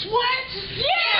sweat? Yeah!